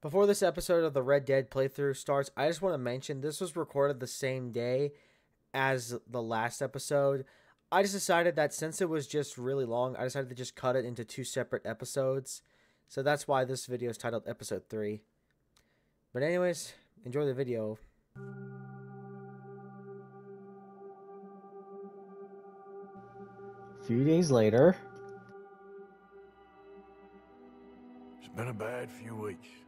Before this episode of the Red Dead playthrough starts, I just want to mention this was recorded the same day as the last episode. I just decided that since it was just really long, I decided to just cut it into two separate episodes. So that's why this video is titled Episode 3. But, anyways, enjoy the video. A few days later. It's been a bad few weeks, but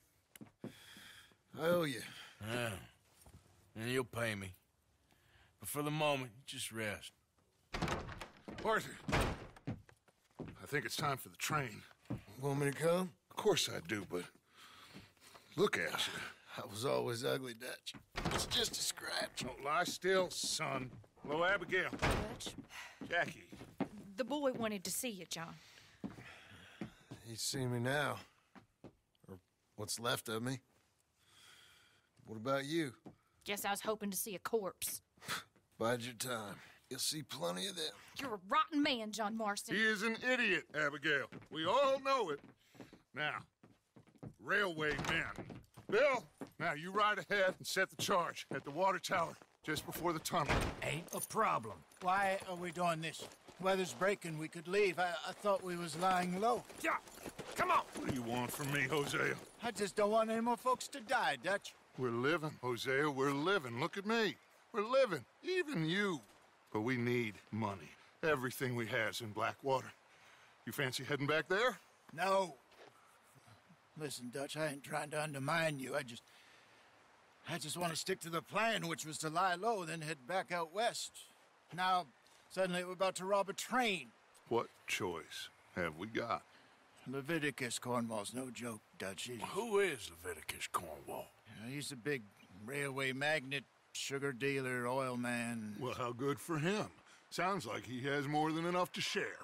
I owe you. Yeah. And you'll pay me. But for the moment, just rest. Arthur. I think it's time for the train. Want me to come? Of course I do, but look at you. I was always ugly, Dutch. It's just a scratch. Don't lie still, son. Hello, Abigail. Dutch, Jackie. the boy wanted to see you, John. He's seen me now. Or what's left of me. What about you? Guess I was hoping to see a corpse. Bide your time. You'll see plenty of them. You're a rotten man, John Marston. He is an idiot, Abigail. We all know it. Now, railway men. Bill, now you ride ahead and set the charge at the water tower just before the tunnel. Ain't a problem. Why are we doing this? Weather's breaking. We could leave. I, I thought we was lying low. Yeah, come on. What do you want from me, Hosea? I just don't want any more folks to die, Dutch. We're living, Hosea. We're living. Look at me. We're living. Even you. But we need money. Everything we has in Blackwater. You fancy heading back there? No. Listen, Dutch, I ain't trying to undermine you. I just... I just want to stick to the plan, which was to lie low, then head back out west. Now, suddenly we're about to rob a train. What choice have we got? Leviticus Cornwall's no joke, Dutch. He's, Who is Leviticus Cornwall? you know, he's a big railway magnate, sugar dealer, oil man. Well, how good for him. Sounds like he has more than enough to share.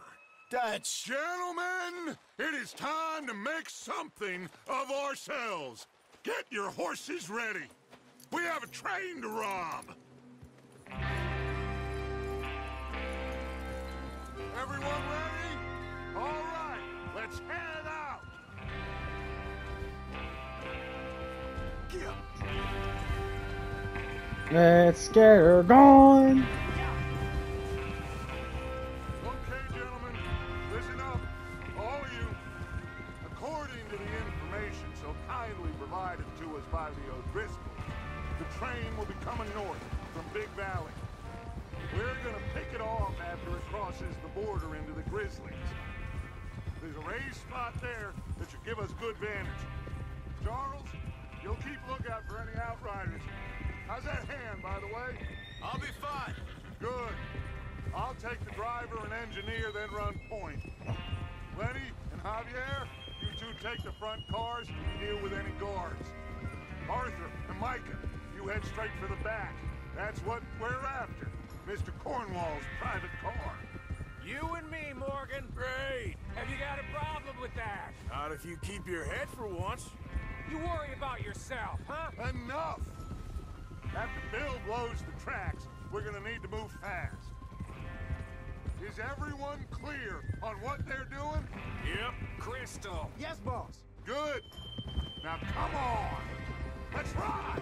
Dutch! Gentlemen, it is time to make something of ourselves. Get your horses ready. We have a train to rob. Everyone ready? All right, let's head out. Get. Let's get her going. Okay, gentlemen, listen up. All of you. According to the information so kindly provided to us by the O'Driscoll, the train will be coming north from Big Valley. We're gonna pick it off after it crosses the border into the Grizzlies. There's a raised spot there that should give us good vantage. Charles, you'll keep lookout for any outriders. How's that hand, by the way? I'll be fine. Good. I'll take the driver and engineer, then run point. Lenny and Javier, you two take the front cars and deal with any guards. Arthur and Micah, you head straight for the back. That's what we're after. Mr. Cornwall's private car. You and me, Morgan. Great. Have you got a problem with that? Not if you keep your head for once. You worry about yourself, huh? Enough! After Bill blows the tracks, we're gonna need to move fast. Is everyone clear on what they're doing? Yep. Crystal. Yes, boss. Good. Now come on. Let's ride.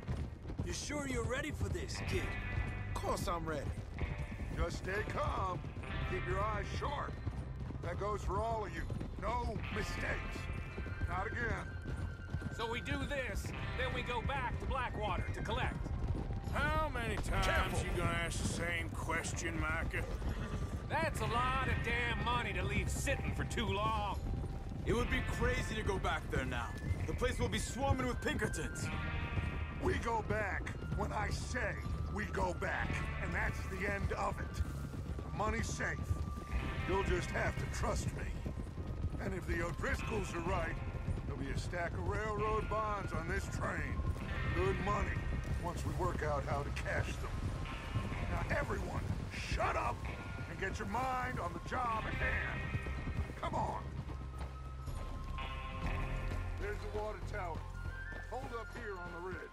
You sure you're ready for this, kid? Of course I'm ready. Just stay calm. Keep your eyes sharp. That goes for all of you. No mistakes. Not again. So we do this, then we go back to Blackwater to collect. How many times Careful. you gonna ask the same question, Micah? That's a lot of damn money to leave sitting for too long. It would be crazy to go back there now. The place will be swarming with Pinkertons. We go back when I say we go back, and that's the end of it. The money's safe. You'll just have to trust me. And if the O'Driscolls are right, there'll be a stack of railroad bonds on this train. Good money, once we work out how to cash them. Now everyone, shut up and get your mind on the job at hand. Come on. There's the water tower. Hold up here on the ridge.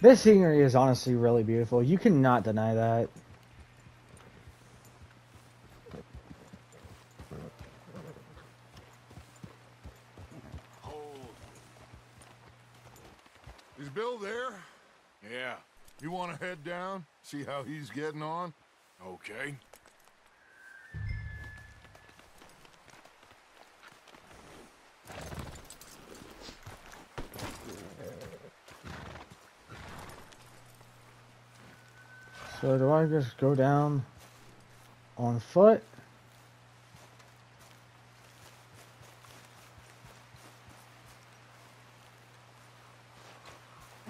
This scenery is honestly really beautiful. You cannot deny that. Hold. Is Bill there? Yeah, You want to head down? See how he's getting on? okay. So do I just go down on foot?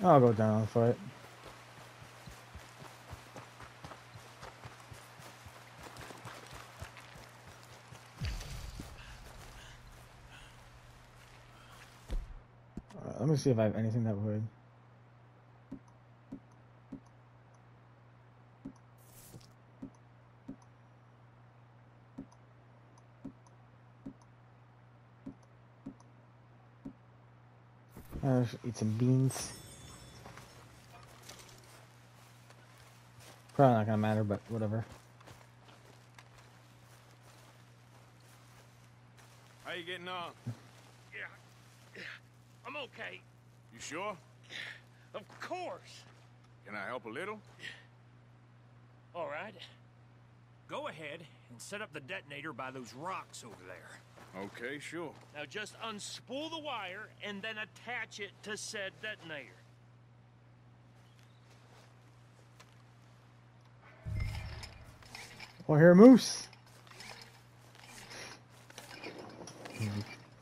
I'll go down on foot. Let me see if I have anything that would. Uh, eat some beans. Probably not gonna matter, but whatever. How you getting on? Yeah, I'm okay. You sure? Of course. Can I help a little? All right. Go ahead and set up the detonator by those rocks over there. Okay, sure. Now just unspool the wire and then attach it to said detonator. Oh, here, moose.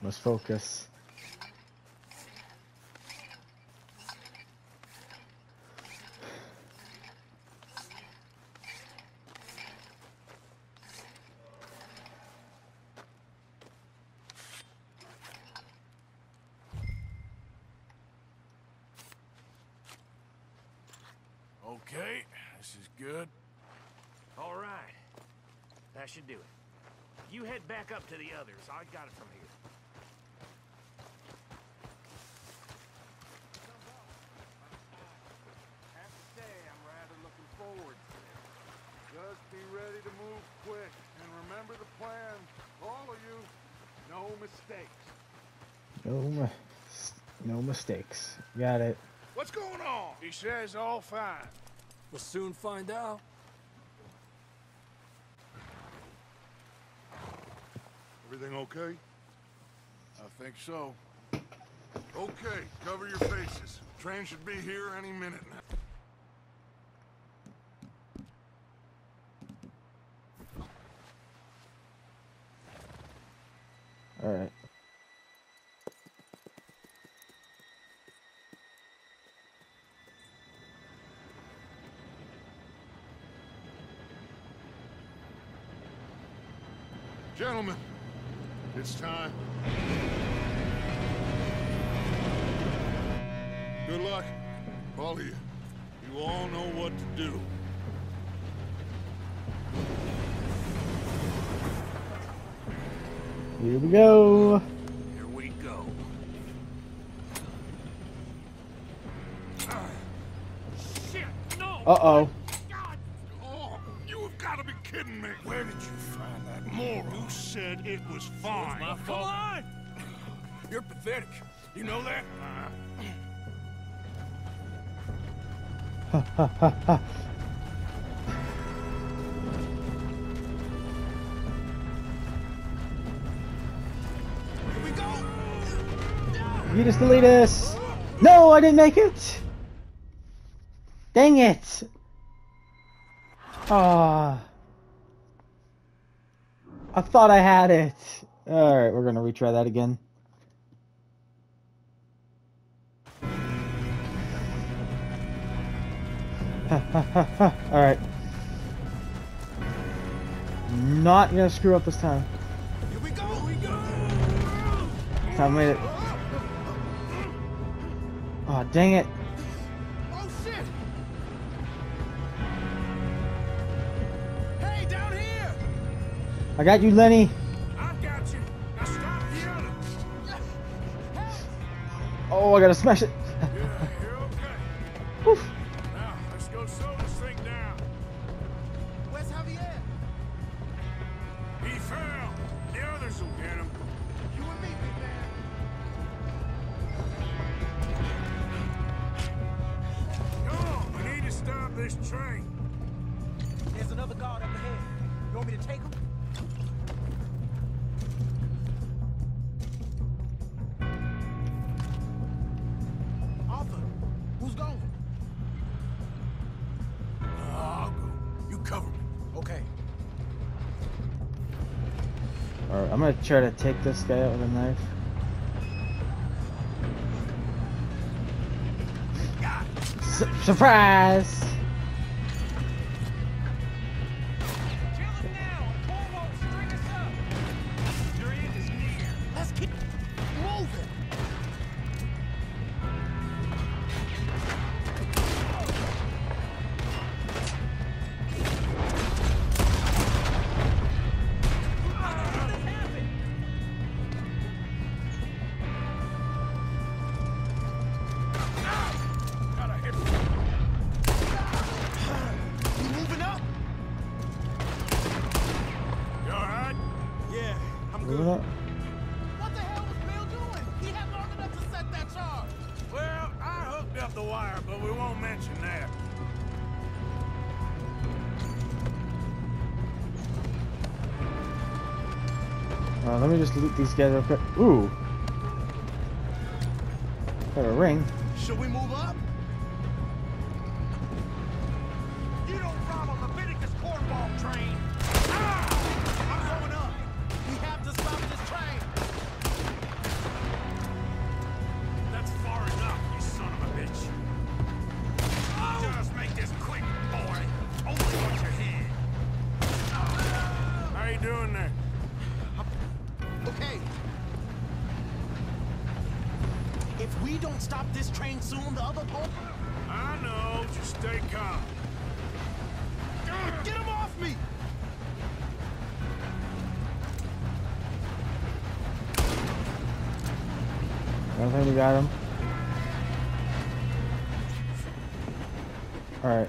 Must focus. Okay, this is good. All right. That should do it. You head back up to the others. I got it from here. Have to say, I'm rather looking forward to it. Just be ready to move quick, and remember the plan. All of you, no mistakes. No, no mistakes. Got it. What's going on? He says all fine. We'll soon find out. Everything okay? I think so. Okay, cover your faces. Train should be here any minute now. Gentlemen, it's time. Good luck. All of you. You all know what to do. Here we go. Here we go. Shit, no! Uh pathetic. You know that? Here we go! You just delete us. No, I didn't make it. Dang it. Ah. I thought I had it. Alright, we're gonna retry that again. Alright. Not gonna screw up this time. Here we go! we go! I made it. Oh, dang it. Oh shit! Hey, down here! I got you, Lenny. I got you. Now stop yelling. Oh, I gotta smash it. Try to take this guy out with a knife. Su- surprise! Kill him now, just loot these guys real quick. Ooh. Got a ring. We don't stop this train soon, the other boat... I know. Just stay calm. Get him off me! I don't think we got him. Alright.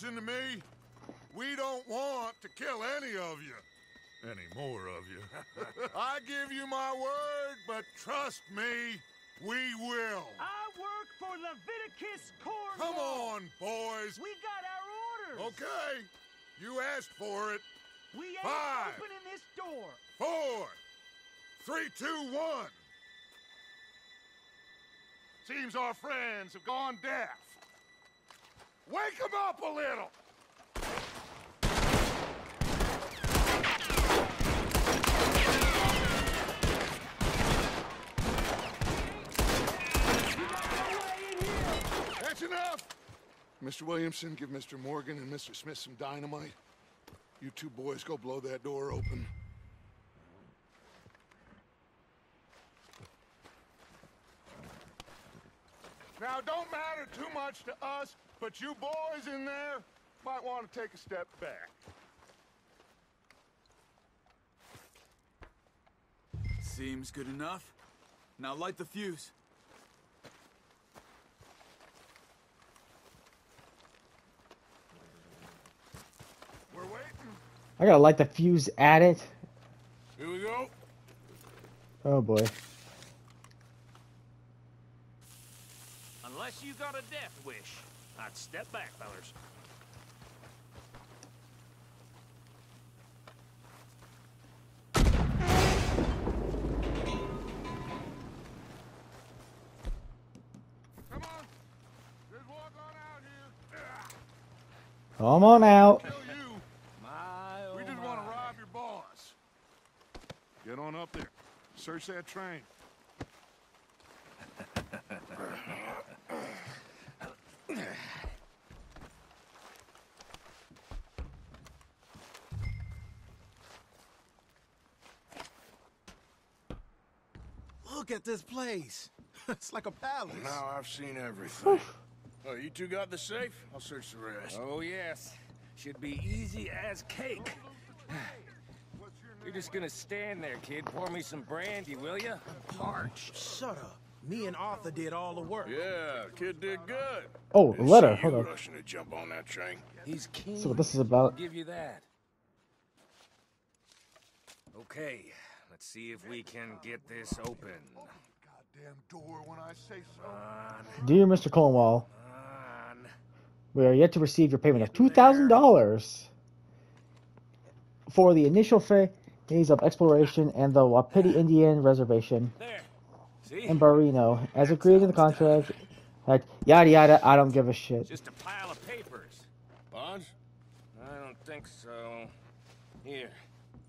Listen to me. We don't want to kill any of you. Any more of you. I give you my word, but trust me, we will. I work for Leviticus Corps. Come on, boys. We got our orders. Okay. You asked for it. We ain't Five. opening this door. Four. Three, two, one. Seems our friends have gone deaf. Wake them up a little. That's enough. Mr. Williamson, give Mr. Morgan and Mr. Smith some dynamite. You two boys go blow that door open. Now, don't matter too much to us, but you boys in there might want to take a step back. Seems good enough. Now light the fuse. We're waiting. I gotta light the fuse at it. Here we go. Oh boy. Unless you got a death wish, I'd step back, fellers. Come on. Just walk on out here. Come on out. Tell you, My, oh we oh just want to rob your boss. Get on up there. Search that train. Look at this place. it's like a palace. Now I've seen everything. oh, you two got the safe? I'll search the rest. Oh, yes. Should be easy as cake. You're just gonna stand there, kid. Pour me some brandy, will ya? Parched. Shut up. Me and Arthur did all the work. Yeah, kid did good. Oh, a Didn't letter. see Hold on. rushing to jump on that train. He's keen. See what this is about. I'll give you that. Okay, let's see if we can get this open. Goddamn door when I say so. Dear Mr. Cornwall, we are yet to receive your payment of two thousand dollars for the initial phase of exploration and the Wapiti Indian Reservation in Ambarino, as agreed in the contract. Like yada yada. I don't give a shit. Just a pile of papers. Bonds? I don't think so. Here,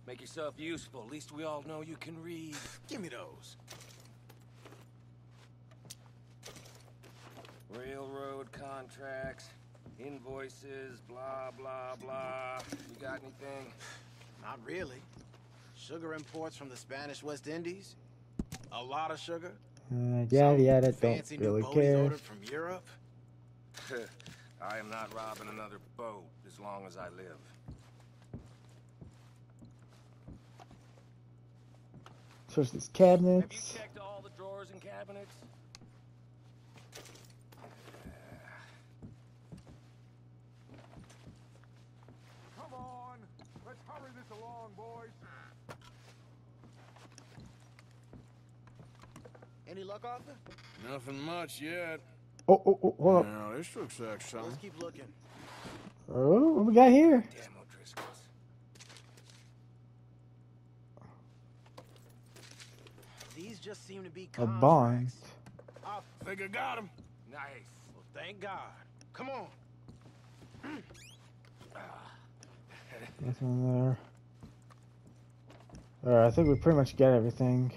make yourself useful. At least we all know you can read. Give me those. Railroad contracts, invoices, blah, blah, blah. You got anything? Not really. Sugar imports from the Spanish West Indies. A lot of sugar. Uh, yada yada. Don't Fancy new really boaties care. ordered from Europe. I am not robbing another boat as long as I live. Search these cabinets. Have you checked all the drawers and cabinets? Come on. Let's hurry this along, boys. Any luck, Arthur? Nothing much yet. Oh, oh, oh, hold on. Now, this looks like something. Let's keep looking. Oh, what we got here? Damn These just seem to be a bond. I figure got him. Nice. Well, thank God. Come on. Nothing there. Alright, I think we pretty much got everything.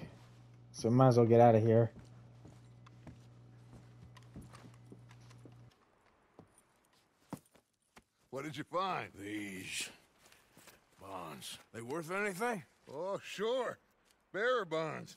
So might as well get out of here. What did you find? These bonds. They worth anything? Oh, sure. Bearer bonds.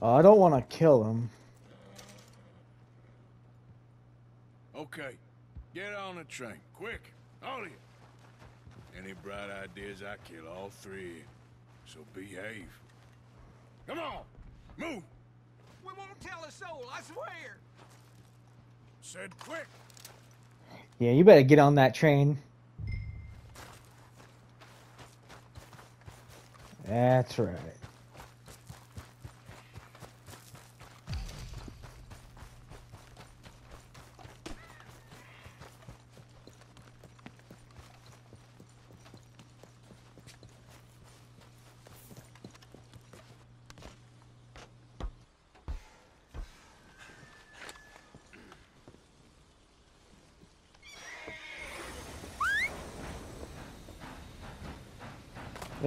Uh, I don't want to kill him. Okay. Get on the train. Quick. All of you. Any bright ideas, I kill all three. So behave. Come on. Move. We won't tell a soul, I swear. Said quick. Yeah, you better get on that train. That's right.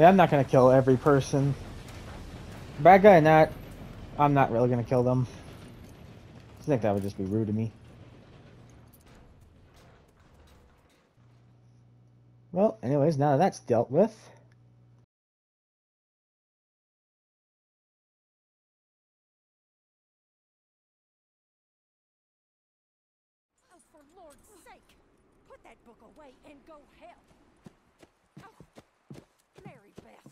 Yeah, I'm not gonna kill every person. Bad guy or not, I'm not really gonna kill them. I think that would just be rude to me. Well, anyways, now that that's dealt with. Oh, for Lord's sake, put that book away and go help. Oh, Mary Beth.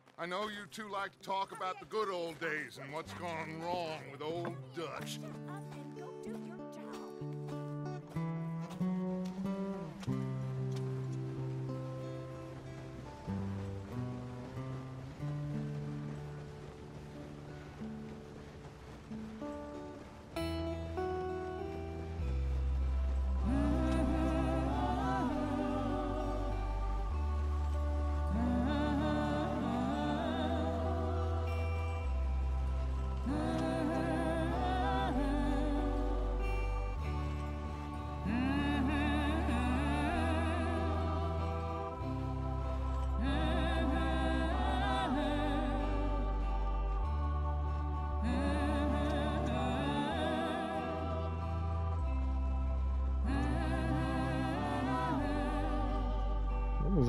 I know you two like to talk about the good old days and what's gone wrong with old Dutch.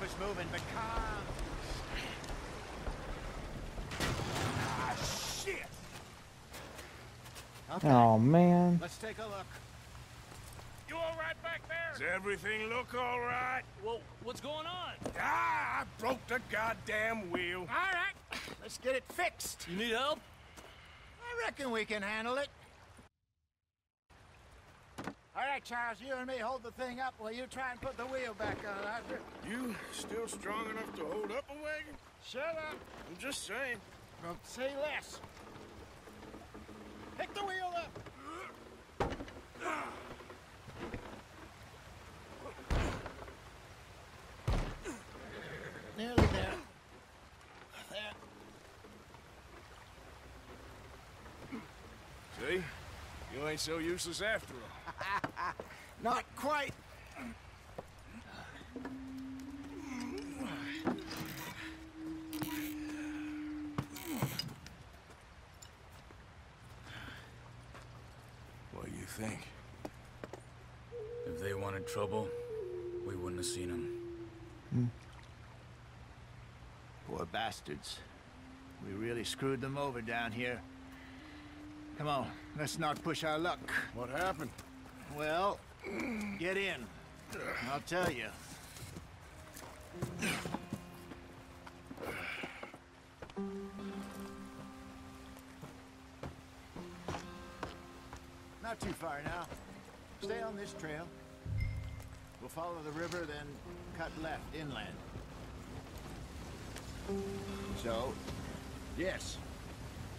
Keep us moving, but calm. Ah, shit! Okay, Oh man. let's take a look. You all right back there? Does everything look all right? Well, what's going on? Ah, I broke the goddamn wheel. All right, let's get it fixed. You need help? I reckon we can handle it. All right, Charles, you and me hold the thing up while you try and put the wheel back on, Arthur. You still strong enough to hold up a wagon? Shut up. I'm just saying. Well, say less. Pick the wheel up. Nearly. There. See? You ain't so useless after all. Not quite. What do you think? If they wanted trouble, we wouldn't have seen them. Hmm. Poor bastards. We really screwed them over down here. Come on, let's not push our luck. What happened? Well, get in. I'll tell you. Not too far now. Stay on this trail. We'll follow the river, then cut left inland. So, yes,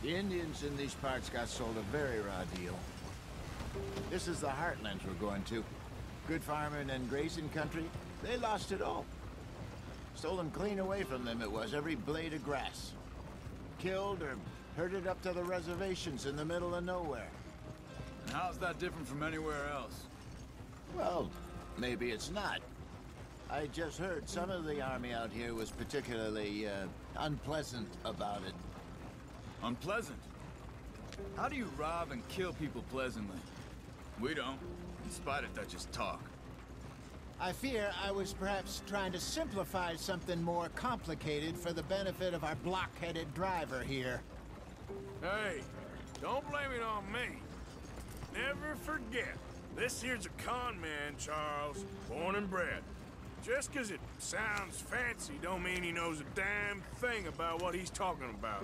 the Indians in these parts got sold a very raw deal. This is the heartlands we're going to. Good farming and grazing country, they lost it all. Stolen clean away from them it was, every blade of grass. Killed or herded up to the reservations in the middle of nowhere. And how's that different from anywhere else? Well, maybe it's not. I just heard some of the army out here was particularly, uh, unpleasant about it. Unpleasant? How do you rob and kill people pleasantly? We don't, in spite of Dutch's talk. I fear I was perhaps trying to simplify something more complicated for the benefit of our block-headed driver here. Hey, don't blame it on me. Never forget, this here's a con man, Charles, born and bred. Just 'cause it sounds fancy don't mean he knows a damn thing about what he's talking about.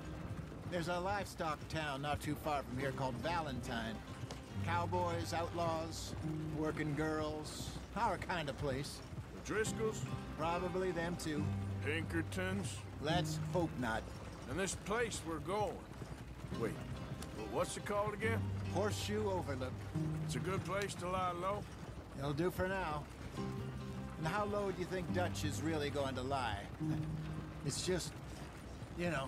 There's a livestock town not too far from here called Valentine. Cowboys, outlaws, working girls, our kind of place. The Driscolls? Probably them too. Pinkertons? Let's hope not. And this place we're going. Wait, wh- what's it called again? Horseshoe Overlook. It's a good place to lie low. It'll do for now. And how low do you think Dutch is really going to lie? It's just, you know,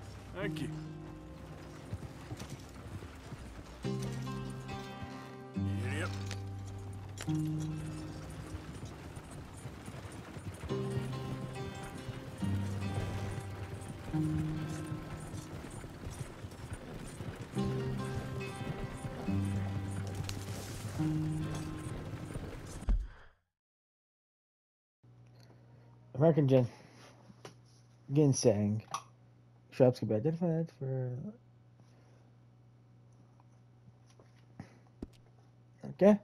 Thank you. Idiot. American Gin ginseng shrubs can be identified for. Okay.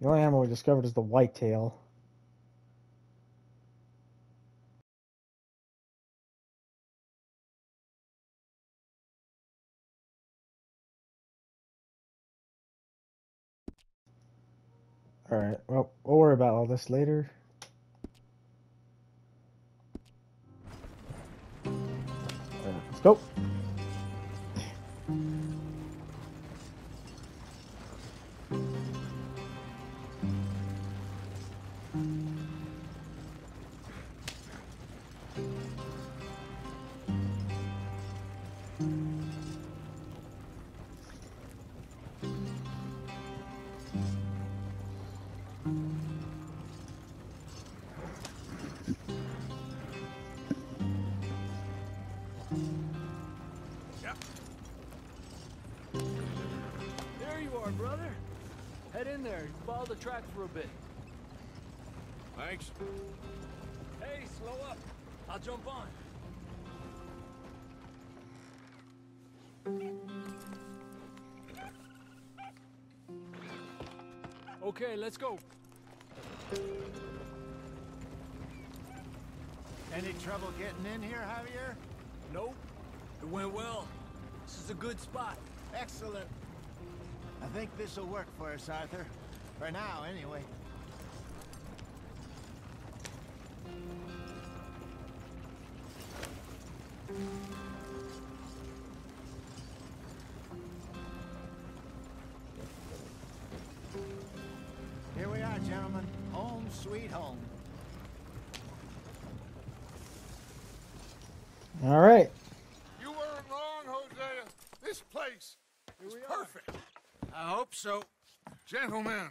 The only animal we discovered is the whitetail. Alright, well, we'll worry about all this later. Alright, Follow the track for a bit. Thanks. Hey, slow up. I'll jump on. Okay, let's go. Any trouble getting in here, Javier? Nope. It went well. This is a good spot. Excellent. I think this'll work for us, Arthur. For now, anyway. Here we are, gentlemen. Home sweet home. Alright. You weren't wrong, Hosea. This place is perfect. I hope so. Gentlemen,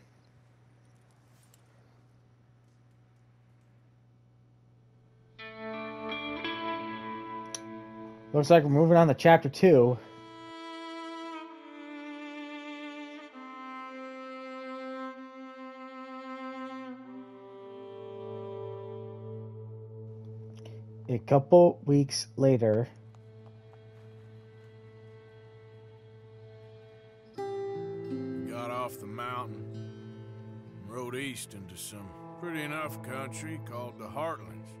Looks like we're moving on to chapter two. A couple weeks later, Got off the mountain, and rode east into some pretty enough country called the Heartlands.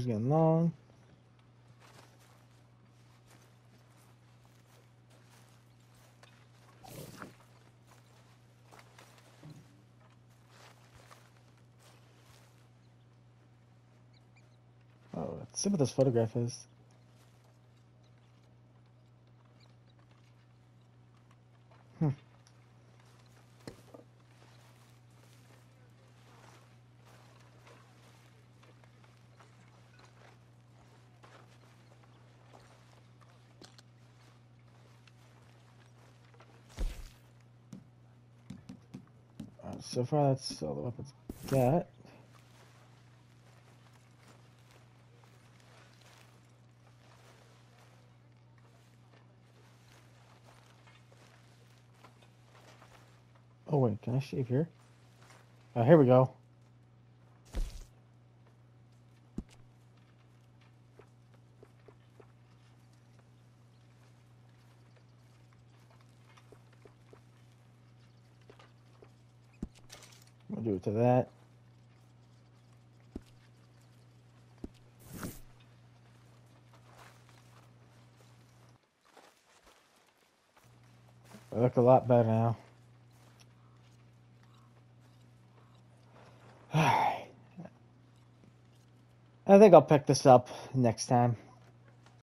Beer's getting long. Oh, let's see what this photograph is. So far, that's all the weapons got. Oh wait, can I shave here? Uh, here we go. It to that. I look a lot better now. I think I'll pick this up next time.